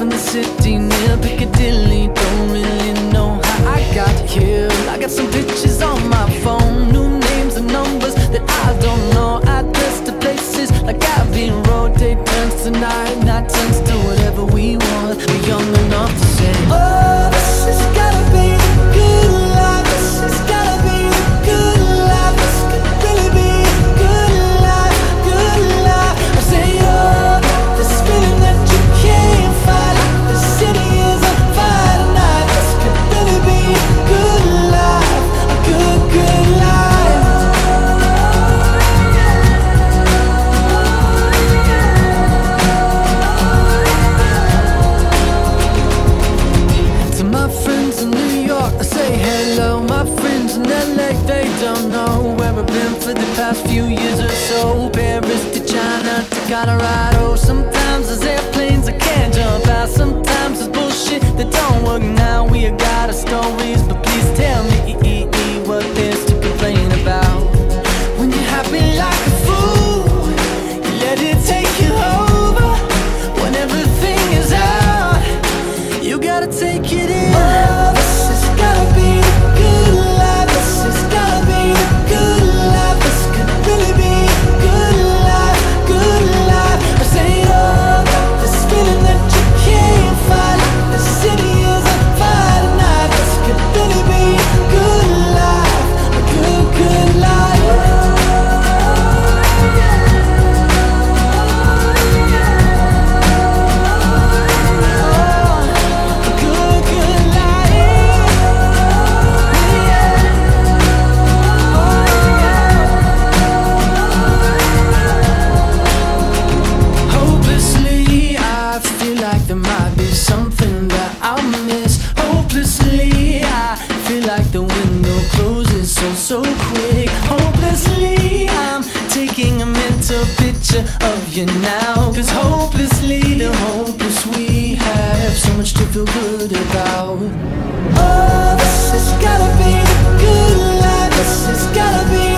in the city near Piccadilly. Don't really know how I got here. LA, they don't know where I've been for the past few years or so. Paris to China to Colorado. Sometimes there's airplanes I can't jump out. Sometimes there's bullshit that don't work now. We got our there might be something that I'll miss. Hopelessly, I feel like the window closes so, so quick. Hopelessly, I'm taking a mental picture of you now. Cause hopelessly, the hopeless we have so much to feel good about. Oh, this has gotta be the good life. This has gotta be